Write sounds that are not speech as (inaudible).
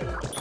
Hey! (laughs)